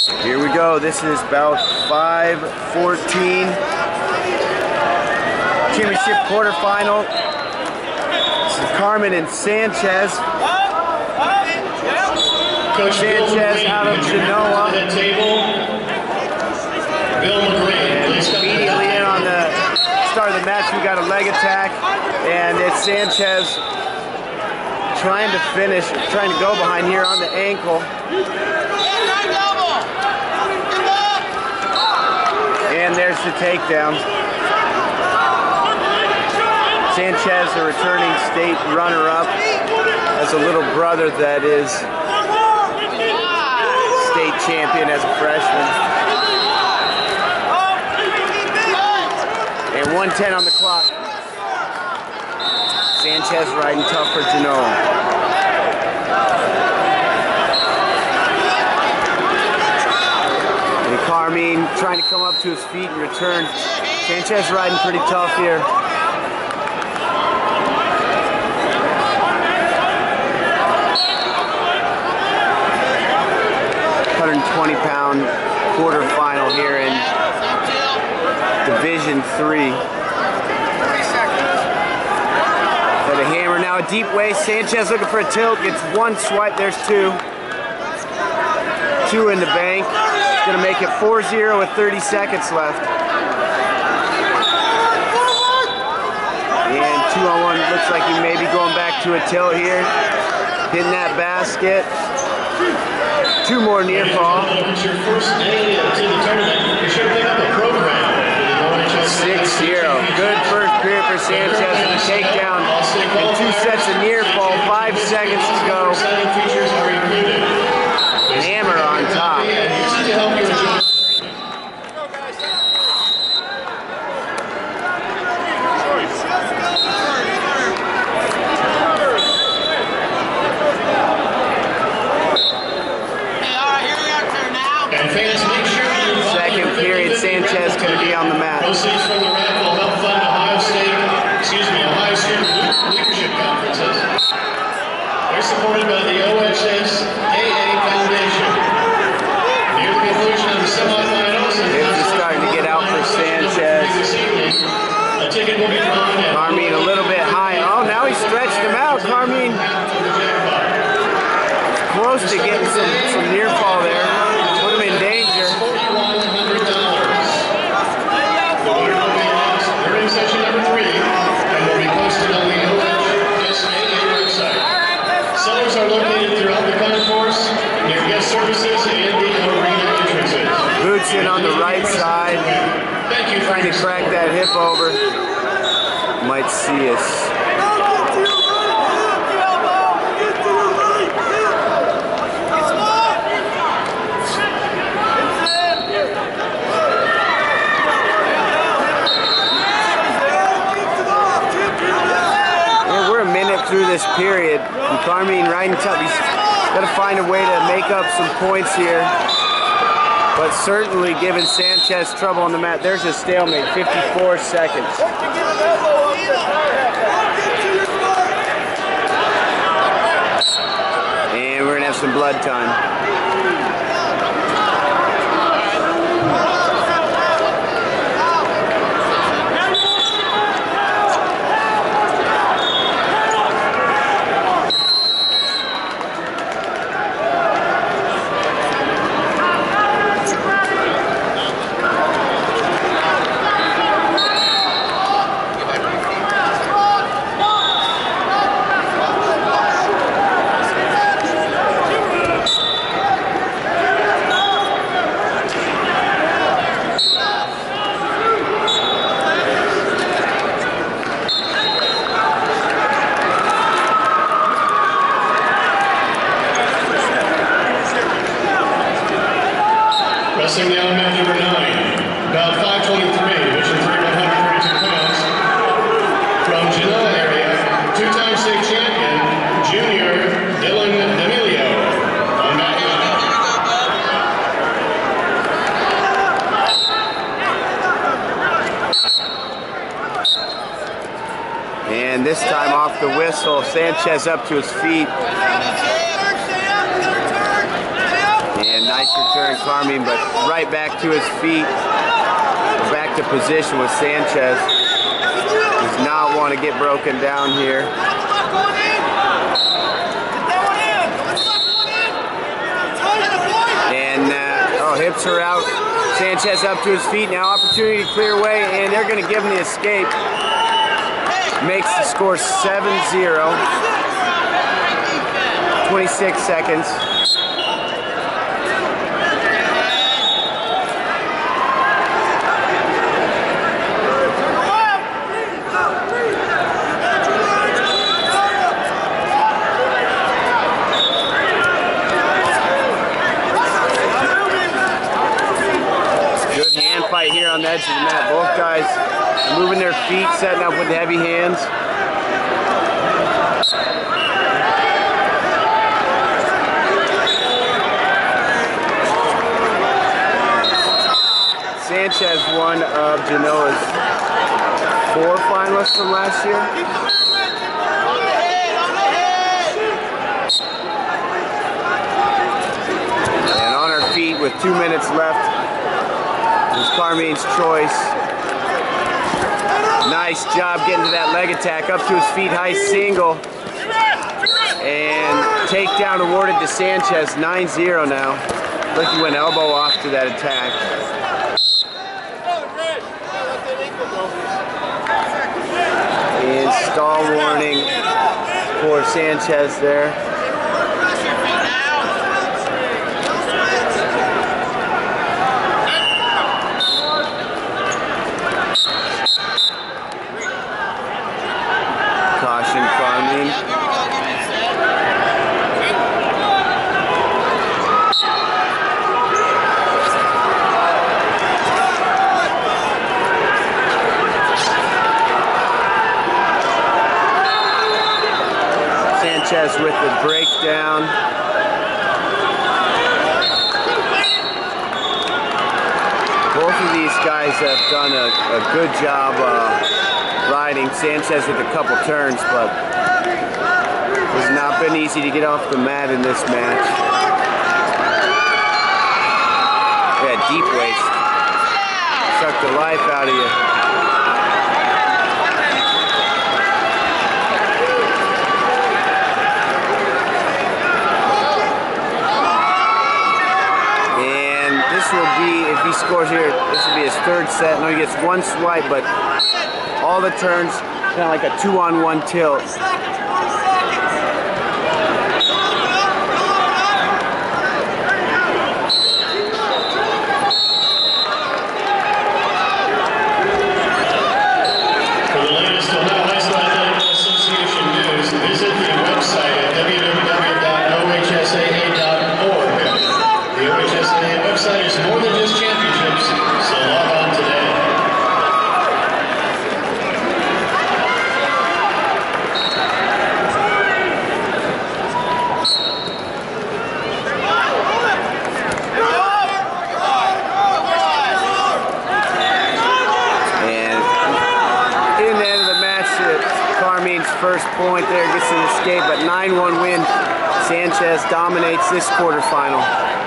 Here we go. This is about 5-14. Championship quarterfinal. This is Carmean and Sanchez. Coach Sanchez out of Genoa. The table. Bill McGrane, please come to the Immediately in on the start of the match, we got a leg attack, and it's Sanchez trying to finish, trying to go behind here on the ankle. The takedown. Sanchez, the returning state runner-up, has a little brother that is state champion as a freshman. And 110 on the clock. Sanchez riding tough for Genoa. And Carmean trying to come up to his feet and return. Sanchez riding pretty tough here. Hundred and twenty pound quarterfinal here in Division Three. Got a hammer now, a deep waist. Sanchez looking for a tilt. Gets one swipe. There's two. Two in the bank. He's gonna make it 4-0 with 30 seconds left. And two on one. Looks like he may be going back to a tilt here. Hitting that basket. Two more near fall. It's to OHS. 6-0. Good first period for Sanchez with a takedown and two sets of near fall. Five seconds to go. Exciting features are included. Hammer on top. And used to help you enjoy. And fans, make sure you buy Second your period, 50 Sanchez raffle gonna be ticket. On the mat. Proceeds from the raffle help fund Ohio State, excuse me, Ohio Student Leadership Conferences. They're supported by the OHS AA Foundation. Near the conclusion of the semifinals and It's just starting to get out for Sanchez. this evening, a ticket will be drawn at Carmean a little bit high. Oh, now he stretched him out. Carmean close to getting some, some near fall there. Put him in danger. $4,100. The winner will be announced during session number three and will be posted on the OHSAA website. Sellers are located throughout the concourse, near guest services and the arena entrances. In on the right side. Thank you for Trying to crack that hip over. Might see us. Yeah, we're a minute through this period. And Carmean riding tough. He's got to find a way to make up some points here. But certainly giving Sanchez trouble on the mat. There's a stalemate, 54 seconds. And we're gonna have some blood time. Wrestling now match number nine, about 523, division three, 132 pounds. From Genoa area, two-time state champion, junior Dylan D'Emilio. On mat nine. And this time off the whistle, Sanchez up to his feet. And Nice return, Carmean, but right back to his feet. Back to position with Sanchez. Does not want to get broken down here. And, uh, oh, hips are out. Sanchez up to his feet now. Opportunity to clear away, and they're going to give him the escape. Makes the score 7 0. 26 seconds. Good hand fight here on the edge of the mat. Both guys moving their feet, setting up with heavy hands. Sanchez, one of Genoa's four finalists from last year. And on her feet with two minutes left is Carmean's choice. Nice job getting to that leg attack. Up to his feet, high single. And takedown awarded to Sanchez, 9-0 now. Look, he went elbow off to that attack. And stall warning for Sanchez there. Sanchez with the breakdown. Both of these guys have done a, a good job uh, riding. Sanchez with a couple turns, but it's not been easy to get off the mat in this match. Yeah, deep waist. Suck the life out of you. And this will be, he scores here, this will be his third set. No, he gets one swipe, but all the turns, kind of like a two-on-one tilt. For the latest Ohio High School Athletic Association news, visit the website at www.ohsaa.org. The OHSAA website is more than just championships, so log on today. And in the end of the match, uh, Carmean's first point there gets an escape, but 9-1 win. Sanchez dominates this quarterfinal.